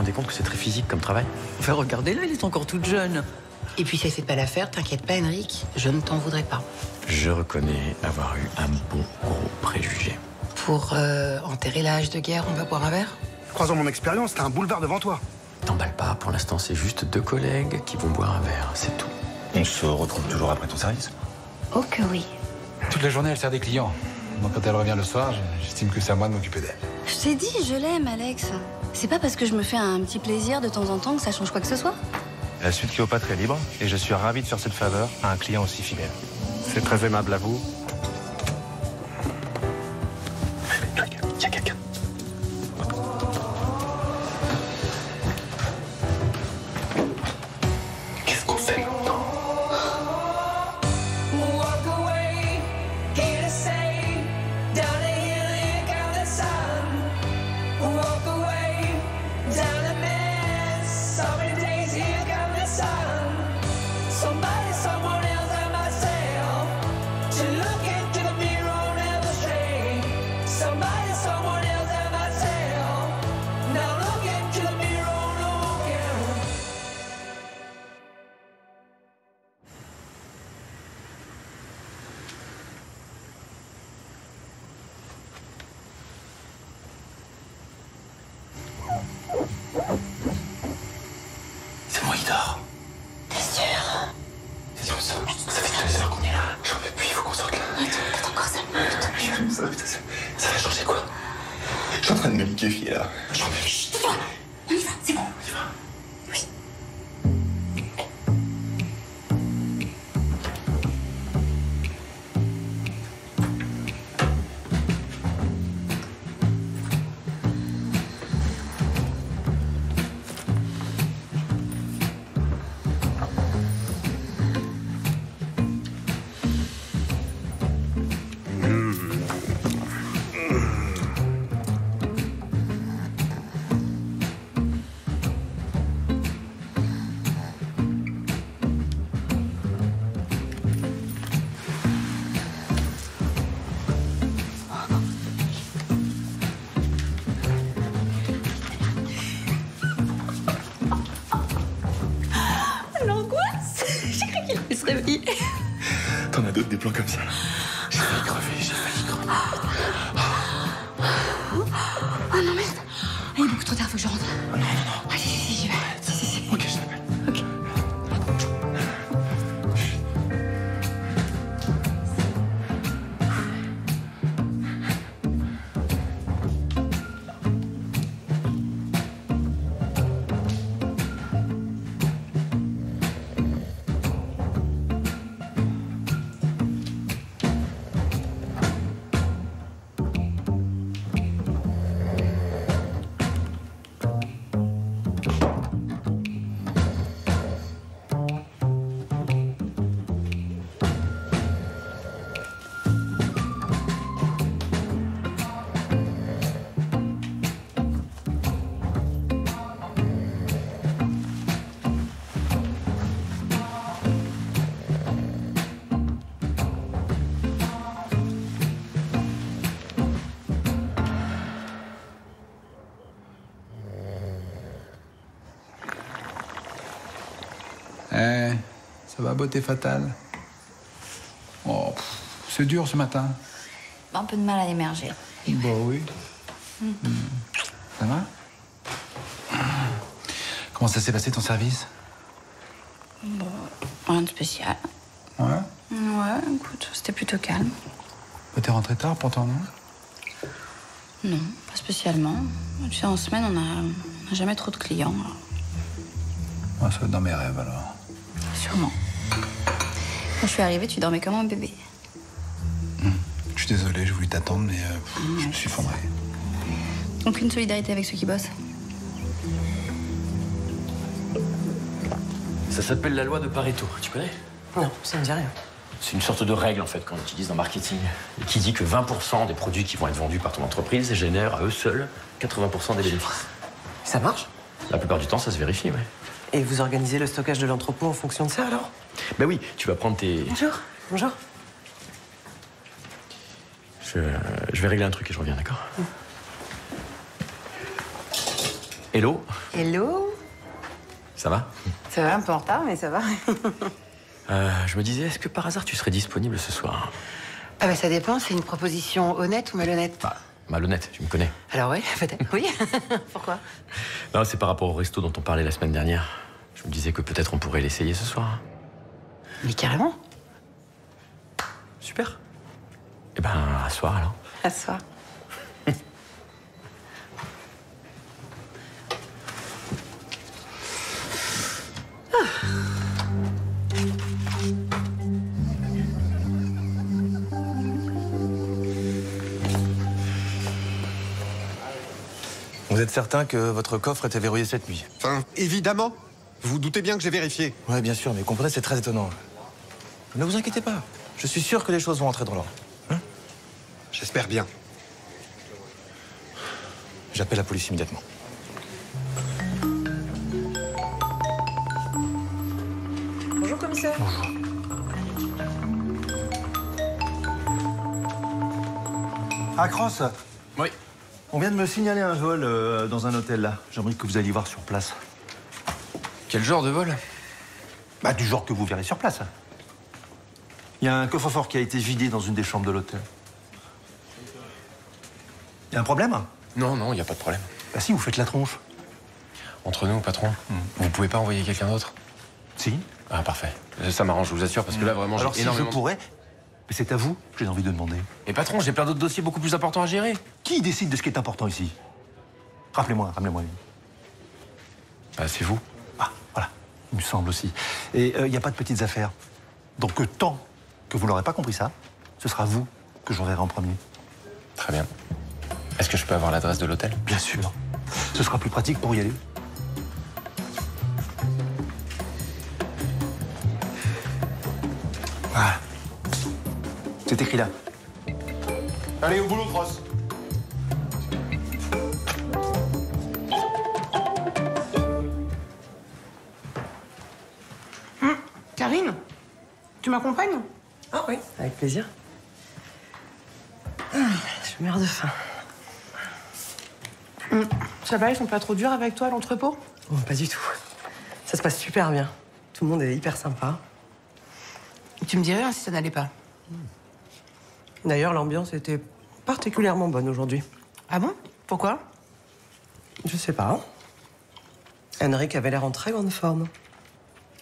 rendez compte que c'est très physique comme travail Enfin, regardez-la, il est encore toute jeune. Et puis, si elle sait pas la faire, t'inquiète pas, Henrik, je ne t'en voudrais pas. Je reconnais avoir eu un bon gros préjugé. Pour euh, enterrer l'âge de guerre, on va boire un verre? Croisant mon expérience, t'as un boulevard devant toi. T'emballes pas, pour l'instant c'est juste deux collègues qui vont boire un verre, c'est tout. On se retrouve toujours après ton service Oh que oui. Toute la journée, elle sert des clients. Donc quand elle revient le soir, j'estime que c'est à moi de m'occuper d'elle. Je t'ai dit, je l'aime, Alex. C'est pas parce que je me fais un petit plaisir de temps en temps que ça change quoi que ce soit. La suite Cléopâtre est libre et je suis ravi de faire cette faveur à un client aussi fidèle. C'est très aimable à vous. De beauté fatale Oh, c'est dur ce matin. Un peu de mal à émerger. Bah oui. Hmm. Ça va Comment ça s'est passé ton service? Rien de spécial. Ouais Ouais, écoute, c'était plutôt calme. Bah, T'es rentré tard pourtant, non Non, pas spécialement. Tu sais, en semaine, on a, on a jamais trop de clients. alors. Ah, Ça va être dans mes rêves alors. Sûrement. Quand je suis arrivée, tu dormais comme un bébé. Je suis désolé, j'ai voulu t'attendre, mais euh, pff, je me suis effondré. Aucune solidarité avec ceux qui bossent. Ça s'appelle la loi de Pareto, tu connais? Non, ça me dit rien. C'est une sorte de règle en fait qu'on utilise en marketing et qui dit que 20% des produits qui vont être vendus par ton entreprise génèrent à eux seuls 80% des bénéfices. Ça marche? La plupart du temps, ça se vérifie, ouais. Et vous organisez le stockage de l'entrepôt en fonction de ça alors? Ben oui, tu vas prendre tes. Bonjour. Bonjour. Je, je vais régler un truc et je reviens, d'accord Hello, Hello ça va Ça va un peu en retard, mais ça va. Euh, Je me disais, est-ce que par hasard tu serais disponible ce soir Ah bah ça dépend, c'est une proposition honnête ou malhonnête Bah, malhonnête, tu me connais. Alors oui, peut-être. Oui Pourquoi Non, c'est par rapport au resto dont on parlait la semaine dernière. Je me disais que peut-être on pourrait l'essayer ce soir. Mais carrément Super. Eh ben, à soir alors. À soir. Vous êtes certain que votre coffre était verrouillé cette nuit? Enfin, évidemment. Vous vous doutez bien que j'ai vérifié. Ouais, bien sûr, mais comprenez, c'est très étonnant. Ne vous inquiétez pas. Je suis sûr que les choses vont entrer dans l'ordre. J'espère bien. J'appelle la police immédiatement. Bonjour commissaire. Ah, Cross Oui. On vient de me signaler un vol euh, dans un hôtel là. J'aimerais que vous alliez voir sur place. Quel genre de vol? Bah, du genre que vous verrez sur place. Il y a un coffre-fort qui a été vidé dans une des chambres de l'hôtel. Il y a un problème Non, non, il n'y a pas de problème. Bah si, vous faites la tronche. Entre nous, patron, vous pouvez pas envoyer quelqu'un d'autre? Si. Ah, parfait. Ça m'arrange, je vous assure, parce que là, vraiment, j'ai Alors si énormément... je pourrais, mais c'est à vous que j'ai envie de demander. Et patron, j'ai plein d'autres dossiers beaucoup plus importants à gérer. Qui décide de ce qui est important ici? Rappelez-moi, rappelez-moi. Bah, c'est vous. Ah, voilà, il me semble aussi. Et il n'y a pas de petites affaires. Donc euh, tant que vous n'aurez pas compris ça, ce sera vous que j'enverrai en premier. Très bien. Est-ce que je peux avoir l'adresse de l'hôtel? Bien sûr. Ce sera plus pratique pour y aller. Voilà. C'est écrit là. Allez, au boulot, Cross. Karine? Tu m'accompagnes? Ah oui, avec plaisir. Ah, Je meurs de faim. Ça va, ils sont pas trop durs avec toi à l'entrepôt? Oh, pas du tout. Ça se passe super bien. Tout le monde est hyper sympa. Tu me dirais hein, si ça n'allait pas. D'ailleurs, l'ambiance était particulièrement bonne aujourd'hui. Ah bon? Pourquoi? Je sais pas. Henrik avait l'air en très grande forme.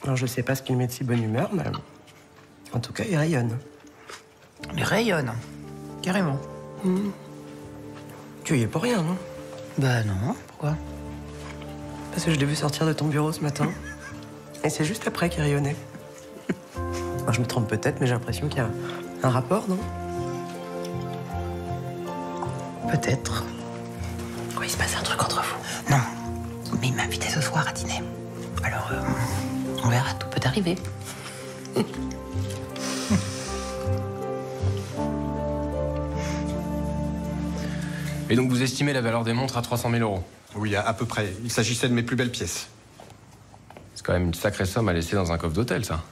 Alors, je sais pas ce qui le met de si bonne humeur, mais en tout cas, il rayonne. Il rayonne. Carrément. Tu y es pour rien, non? Bah non, pourquoi? Parce que je l'ai vu sortir de ton bureau ce matin. Et c'est juste après qu'il rayonnait. Moi, je me trompe peut-être, mais j'ai l'impression qu'il y a un rapport, non? Peut-être. Il se passe un truc entre vous? Non. Mais il m'a invité ce soir à dîner. Alors, euh, on verra, tout peut arriver. Et donc, vous estimez la valeur des montres à 300 000 euros? Oui, à, à peu près. Il s'agissait de mes plus belles pièces. C'est quand même une sacrée somme à laisser dans un coffre d'hôtel, ça.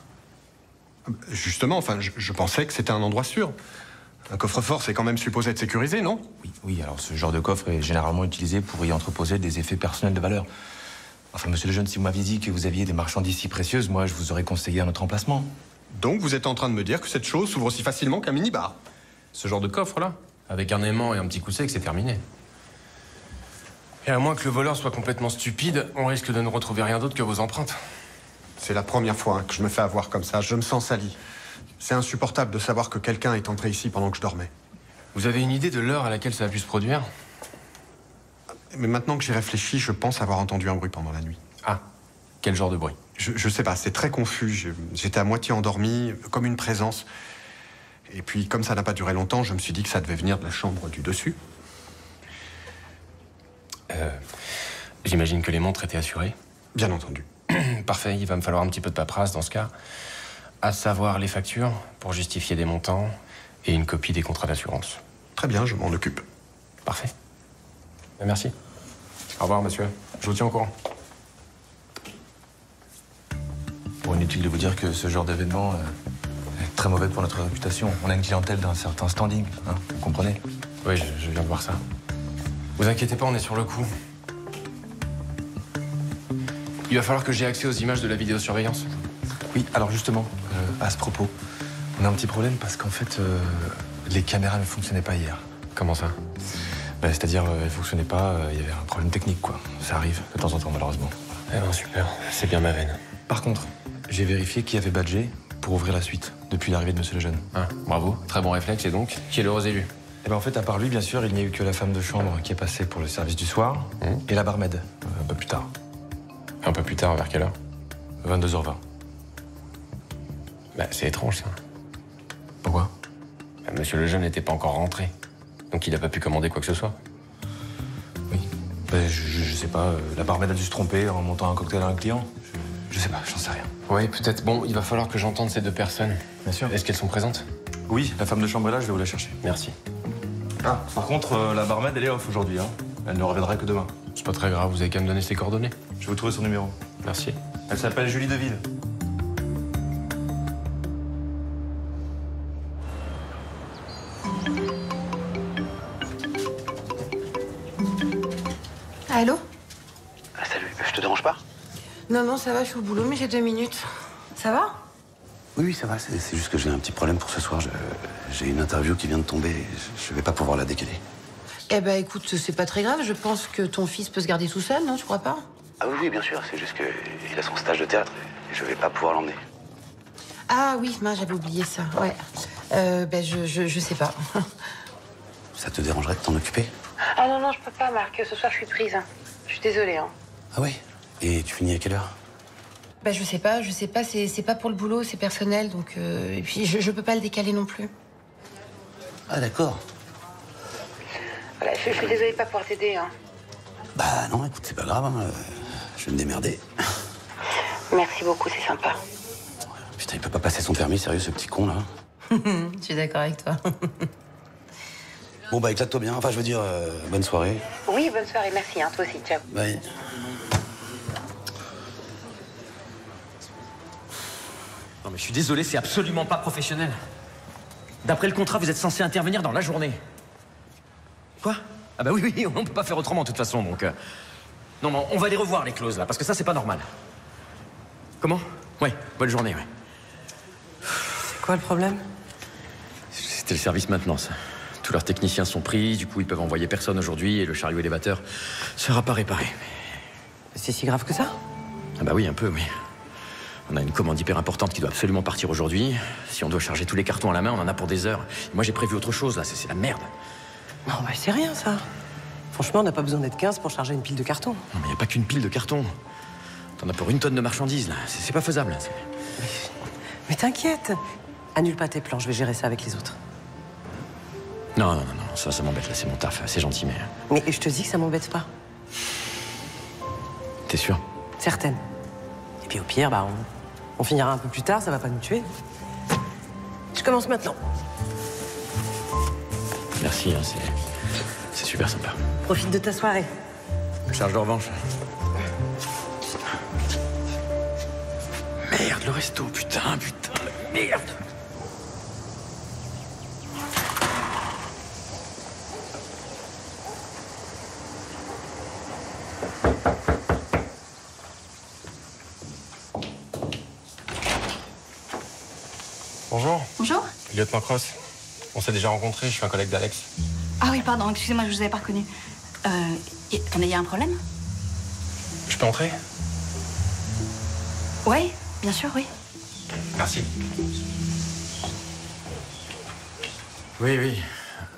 Justement, enfin, je, je pensais que c'était un endroit sûr. Un coffre-fort, c'est quand même supposé être sécurisé, non? Oui, oui, alors ce genre de coffre est généralement utilisé pour y entreposer des effets personnels de valeur. Enfin, monsieur Lejeune, si vous m'aviez dit que vous aviez des marchandises si précieuses, moi, je vous aurais conseillé un autre emplacement. Donc vous êtes en train de me dire que cette chose s'ouvre aussi facilement qu'un minibar? Ce genre de coffre-là? Avec un aimant et un petit coup sec, c'est terminé. Et à moins que le voleur soit complètement stupide, on risque de ne retrouver rien d'autre que vos empreintes. C'est la première fois hein, que je me fais avoir comme ça. Je me sens sali. C'est insupportable de savoir que quelqu'un est entré ici pendant que je dormais. Vous avez une idée de l'heure à laquelle ça a pu se produire? Mais maintenant que j'y réfléchis, je pense avoir entendu un bruit pendant la nuit. Ah, quel genre de bruit? Je, je sais pas, c'est très confus. J'étais à moitié endormi, comme une présence. Et puis, comme ça n'a pas duré longtemps, je me suis dit que ça devait venir de la chambre du dessus. Euh, J'imagine que les montres étaient assurées Bien entendu. Parfait, il va me falloir un petit peu de paperasse dans ce cas. À savoir les factures pour justifier des montants et une copie des contrats d'assurance. Très bien, je m'en occupe. Parfait. Euh, Merci. Au revoir, monsieur. Je vous tiens au courant. Bon, inutile de vous dire que ce genre d'événement euh, très mauvais pour notre réputation. On a une clientèle d'un certain standing, hein, vous comprenez Oui, je, je viens de voir ça. Vous inquiétez pas, on est sur le coup. Il va falloir que j'ai accès aux images de la vidéosurveillance. Oui, alors justement, euh, à ce propos, on a un petit problème parce qu'en fait, euh, les caméras ne fonctionnaient pas hier. Comment ça? Bah, C'est-à-dire, euh, elles ne fonctionnaient pas, il y avait un problème technique, quoi. Ça arrive de temps en temps, malheureusement. Eh ben super, c'est bien ma veine. Par contre, j'ai vérifié qui avait badgé pour ouvrir la suite depuis l'arrivée de Monsieur Lejeune. Ah, bravo, très bon réflexe. Et donc, qui est l'heureux élu Eh ben en fait, à part lui, bien sûr, il n'y a eu que la femme de chambre qui est passée pour le service du soir et la barmaid, euh, un peu plus tard. Un peu plus tard, vers quelle heure? 22h20. Bah, c'est étrange ça. Pourquoi? Bah, Monsieur Lejeune n'était pas encore rentré. Donc il n'a pas pu commander quoi que ce soit. Ben, je, je- je sais pas, euh, la barmaid a dû se tromper en montant un cocktail à un client. Je, je sais pas, j'en sais rien. Oui, peut-être. Bon, il va falloir que j'entende ces deux personnes. Bien sûr. Est-ce qu'elles sont présentes? Oui, la femme de chambre est là, je vais vous la chercher. Merci. Ah, par contre, euh, la barmaid, elle est off aujourd'hui. Hein. Elle ne reviendra que demain. C'est pas très grave, vous avez qu'à me donner ses coordonnées. Je vais vous trouver son numéro. Merci. Elle s'appelle Julie Deville. Allô? Ah, salut, je te dérange pas? Non, non, ça va, je suis au boulot, mais j'ai deux minutes. Ça va? Oui, oui, ça va, c'est juste que j'ai un petit problème pour ce soir. J'ai une interview qui vient de tomber, je, je vais pas pouvoir la décaler. Eh ben, écoute, c'est pas très grave. Je pense que ton fils peut se garder tout seul, non Tu crois pas? Ah oui, oui, bien sûr, c'est juste qu'il a son stage de théâtre et je vais pas pouvoir l'emmener. Ah oui, mince, j'avais oublié ça. Ouais. Euh, ben, je, je, je sais pas. Ça te dérangerait de t'en occuper? Ah non, non, je peux pas, Marc. Ce soir, je suis prise. Je suis désolée. Hein. Ah oui? Et tu finis à quelle heure? Bah, je sais pas, je sais pas. C'est c'est pas pour le boulot, c'est personnel. Donc, euh, et puis, je, je peux pas le décaler non plus. Ah d'accord. Voilà, je, je suis désolée de pas pouvoir t'aider. Hein. Bah non, écoute, c'est pas grave, hein, euh, je vais me démerder. Merci beaucoup, c'est sympa. Putain, il peut pas passer son permis, sérieux, ce petit con là. je suis d'accord avec toi. Bon bah éclate-toi bien, enfin je veux dire, euh, bonne soirée. Oui, bonne soirée, merci. Hein, toi aussi, ciao. Bye. Non mais je suis désolé, c'est absolument pas professionnel. D'après le contrat, vous êtes censé intervenir dans la journée. Quoi? Ah bah oui, oui, on peut pas faire autrement de toute façon, donc... euh, Non, non, on va les revoir les clauses là, parce que ça c'est pas normal. Comment? Ouais, bonne journée, ouais. C'est quoi le problème? C'était le service maintenance. Tous leurs techniciens sont pris, du coup ils peuvent envoyer personne aujourd'hui et le chariot élévateur sera pas réparé. C'est si grave que ça? Ah bah oui, un peu, oui. On a une commande hyper importante qui doit absolument partir aujourd'hui. Si on doit charger tous les cartons à la main, on en a pour des heures. Moi j'ai prévu autre chose là, c'est la merde. Non, bah c'est rien ça. Franchement, on n'a pas besoin d'être 15 pour charger une pile de carton. Non mais y a pas qu'une pile de cartons. T'en as pour une tonne de marchandises là, c'est pas faisable. c'est- Mais t'inquiète. Annule pas tes plans, je vais gérer ça avec les autres. Non, non, non, non, ça, ça m'embête là, c'est mon taf, c'est gentil, mais. Mais je te dis que ça m'embête pas. T'es sûr? Certaine. Et puis au pire, bah, on, on finira un peu plus tard, ça va pas nous tuer. Je commence maintenant. Merci, hein, c'est. C'est super sympa. Profite de ta soirée. Charge de revanche. Merde, le resto, putain, putain, merde Bonjour, Bonjour. Lieutenant Cross. On s'est déjà rencontrés, je suis un collègue d'Alex. Ah oui, pardon, excusez-moi, je vous avais pas reconnu. Euh, y- attendez, il y a un problème? Je peux entrer? Oui, bien sûr, oui. Merci. Oui, oui.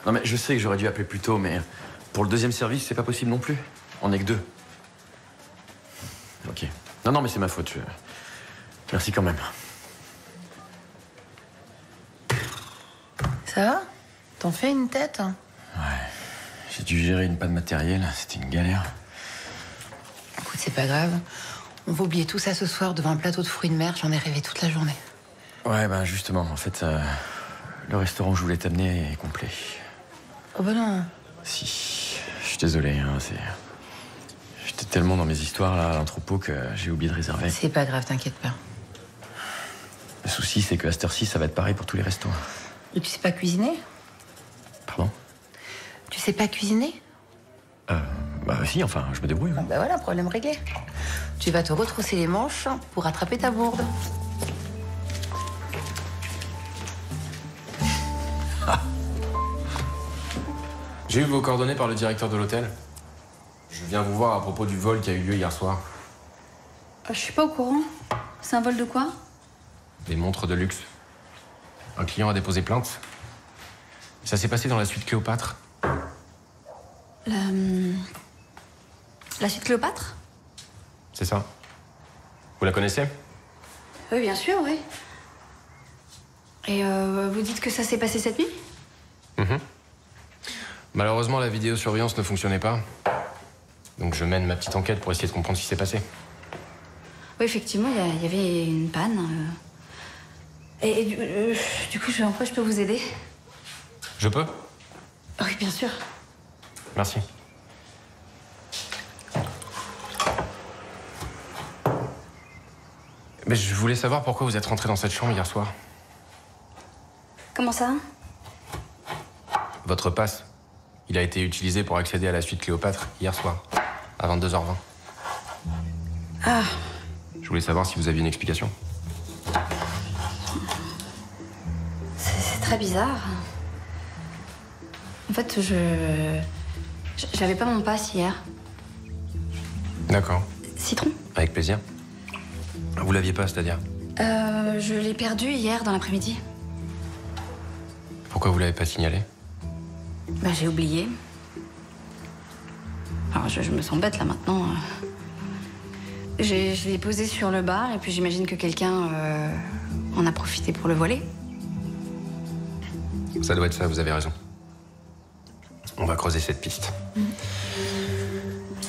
Non, mais je sais que j'aurais dû appeler plus tôt, mais pour le deuxième service, c'est pas possible non plus. On est que deux. Ok. Non, non, mais c'est ma faute. je- Merci quand même. Ça va? T'en fais une tête hein? J'ai dû gérer une panne matérielle, c'était une galère. Écoute, c'est pas grave. On va oublier tout ça ce soir devant un plateau de fruits de mer. J'en ai rêvé toute la journée. Ouais, ben justement, en fait, euh, le restaurant que je voulais t'amener est complet. Oh bah non. Si, je suis désolé, hein, c'est. J'étais tellement dans mes histoires là à l'entrepôt que j'ai oublié de réserver. C'est pas grave, t'inquiète pas. Le souci, c'est que à cette heure-ci, ça va être pareil pour tous les restos. Et tu sais pas cuisiner? Pardon? Tu sais pas cuisiner? Euh, Bah si, enfin, je me débrouille. Ben voilà, problème réglé. Tu vas te retrousser les manches pour attraper ta bourde. J'ai eu vos coordonnées par le directeur de l'hôtel. Je viens vous voir à propos du vol qui a eu lieu hier soir. Euh, Je suis pas au courant. C'est un vol de quoi? Des montres de luxe. Un client a déposé plainte. Ça s'est passé dans la suite Cléopâtre. La. hum, La suite Cléopâtre? C'est ça Vous la connaissez? Oui, bien sûr, oui. Et euh, vous dites que ça s'est passé cette nuit? Mhm. Malheureusement, la vidéosurveillance ne fonctionnait pas. Donc je mène ma petite enquête pour essayer de comprendre ce qui s'est passé. Oui, effectivement, il y a- il y, avait une panne. euh. Et, et du, euh, du coup, je, en quoi je peux vous aider? Je peux? Oui, bien sûr. Merci. Mais je voulais savoir pourquoi vous êtes rentré dans cette chambre hier soir. Comment ça? Votre passe, il a été utilisé pour accéder à la suite Cléopâtre hier soir, à 22h20. Ah, Je voulais savoir si vous aviez une explication. Très bizarre. En fait, je. J'avais pas mon passe hier. D'accord. Citron Avec plaisir. Vous l'aviez pas, c'est-à-dire euh, Je l'ai perdu hier dans l'après-midi. Pourquoi vous l'avez pas signalé? Bah, j'ai oublié. Alors, je, je me sens bête là maintenant. J'ai- Je l'ai posé sur le bar et puis j'imagine que quelqu'un euh, en a profité pour le voler. Ça doit être ça, vous avez raison. On va creuser cette piste.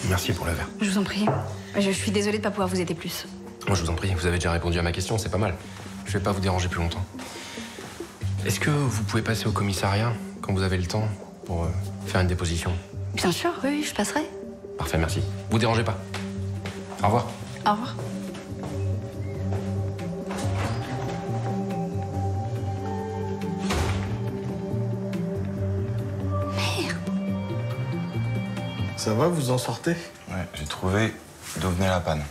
Merci pour le verre. Je vous en prie. Je, suis désolée de pas pouvoir vous aider plus. Moi, je vous en prie, vous avez déjà répondu à ma question, c'est pas mal. Je vais pas vous déranger plus longtemps. Est-ce que vous pouvez passer au commissariat quand vous avez le temps pour euh, faire une déposition? Bien sûr, oui, oui, je passerai. Parfait, merci. Vous dérangez pas. Au revoir. Au revoir. Ça va, vous en sortez? Ouais, j'ai trouvé d'où venait la panne.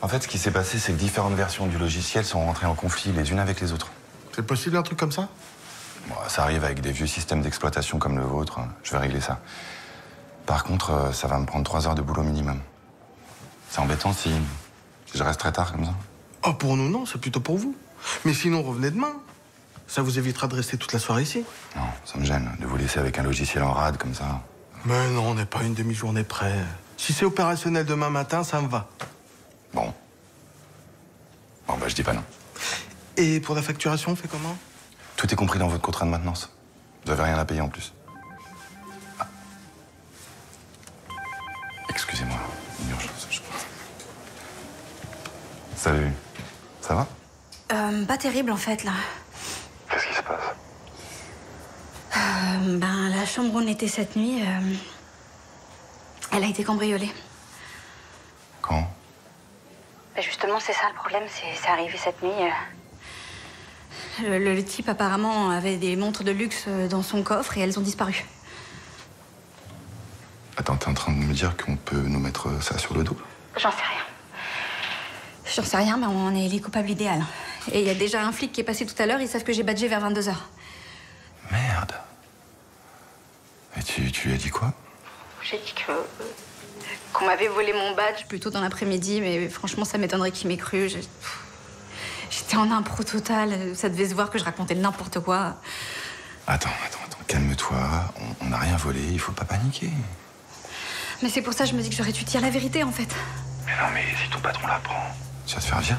En fait, ce qui s'est passé, c'est que différentes versions du logiciel sont rentrées en conflit les unes avec les autres. C'est possible un truc comme ça? Bon, ça arrive avec des vieux systèmes d'exploitation comme le vôtre. Je vais régler ça. Par contre, euh, ça va me prendre trois heures de boulot minimum. C'est embêtant si, si je reste très tard comme ça. Oh, pour nous, non, c'est plutôt pour vous. Mais sinon, revenez demain. Ça vous évitera de rester toute la soirée ici? Non, ça me gêne de vous laisser avec un logiciel en rade comme ça. Mais non, on n'est pas une demi-journée près. Si c'est opérationnel demain matin, ça me va. Bon. Bon, bah, je dis pas non. Et pour la facturation, on fait comment? Tout est compris dans votre contrat de maintenance. Vous avez rien à payer en plus. Ah. Excusez-moi, une urgence. je crois. Salut. Ça va? Euh, pas terrible en fait là. Qu'est-ce qui se passe? Euh, ben, la chambre où on était cette nuit, euh, elle a été cambriolée. Quand? Ben, justement, c'est ça le problème, c'est arrivé cette nuit. euh. Le, le- le type apparemment avait des montres de luxe euh, dans son coffre et elles ont disparu. Attends, t'es en train de me dire qu'on peut nous mettre ça sur le dos? J'en sais rien. J'en sais rien, mais on est les coupables idéal. Et il y a déjà un flic qui est passé tout à l'heure, ils savent que j'ai badgé vers 22h. Merde. Et tu, tu lui as dit quoi J'ai dit que. qu'on m'avait volé mon badge plutôt dans l'après-midi, mais franchement, ça m'étonnerait qu'il m'ait cru. J'étais en impro total, ça devait se voir que je racontais n'importe quoi. Attends, attends, attends, calme-toi. On- On n'a rien volé, il faut pas paniquer. Mais c'est pour ça que je me dis que j'aurais dû dire la vérité en fait. Mais non, mais si ton patron l'apprend, tu vas te faire virer.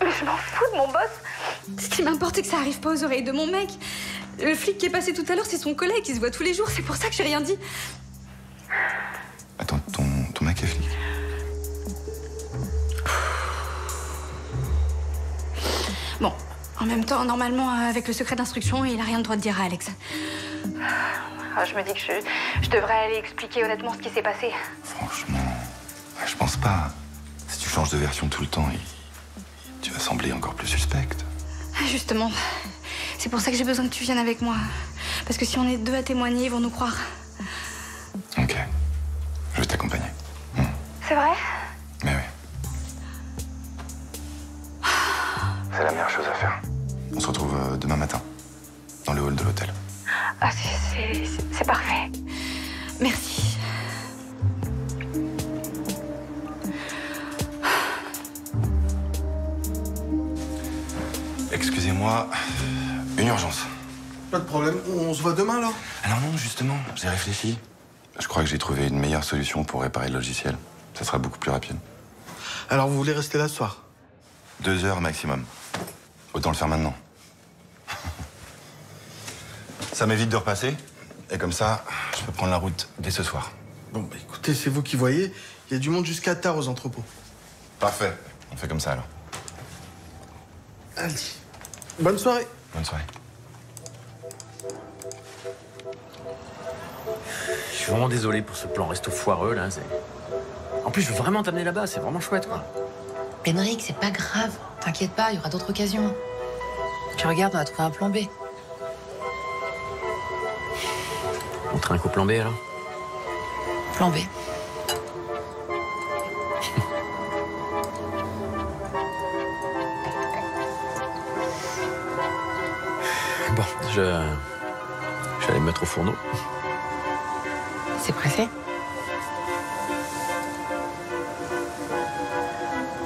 Mais je m'en fous de mon boss. Ce qui m'importe, c'est que ça arrive pas aux oreilles de mon mec. Le flic qui est passé tout à l'heure, c'est son collègue, il se voit tous les jours, c'est pour ça que j'ai rien dit. Attends, ton, ton mec est flic. Bon, en même temps, normalement, avec le secret d'instruction, il a rien de droit de dire à Alex. Ah, je me dis que je, je devrais aller expliquer honnêtement ce qui s'est passé. Franchement, je pense pas. Si tu changes de version tout le temps, il- tu vas sembler encore plus suspecte. Justement, c'est pour ça que j'ai besoin que tu viennes avec moi. Parce que si on est deux à témoigner, ils vont nous croire. Ok. C'est vrai? Mais oui. C'est la meilleure chose à faire. On se retrouve euh, demain matin, dans le hall de l'hôtel. Ah, c'est parfait. Merci. Excusez-moi, une urgence. Pas de problème. On se voit demain, alors? Ah non, non, justement, j'ai réfléchi. Je crois que j'ai trouvé une meilleure solution pour réparer le logiciel. Ça sera beaucoup plus rapide. Alors, vous voulez rester là ce soir? Deux heures maximum. Autant le faire maintenant. Ça m'évite de repasser. Et comme ça, je peux prendre la route dès ce soir. Bon, bah écoutez, c'est vous qui voyez. Il y a du monde jusqu'à tard aux entrepôts. Parfait. On fait comme ça alors. Allez. Bonne soirée. Bonne soirée. Je suis vraiment désolé pour ce plan resto foireux, là. En plus, je veux vraiment t'amener là-bas, c'est vraiment chouette, quoi. C'est pas grave. T'inquiète pas, il y aura d'autres occasions. Tu regardes, on a trouvé un plan B. On trinque au plan B, alors? Plan B. je... Aller me mettre au fourneau. C'est pressé?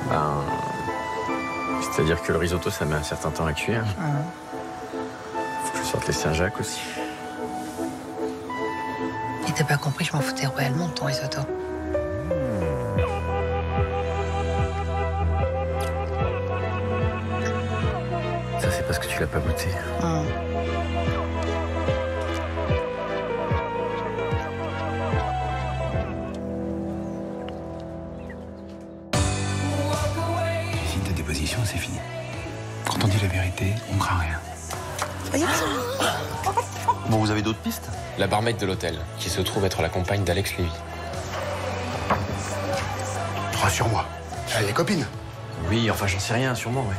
Ben... C'est-à-dire que le risotto, ça met un certain temps à cuire. Faut que je sorte les Saint-Jacques aussi. Et t'as pas compris, je m'en foutais royalement de ton risotto. Ça, c'est parce que tu l'as pas goûté. Hum. La vérité, on craint rien. Bon, vous avez d'autres pistes? La barmaid de l'hôtel, qui se trouve être la compagne d'Alex Lévy. Rassure-moi. Elle a des copines? Oui, enfin, j'en sais rien, sûrement, ouais.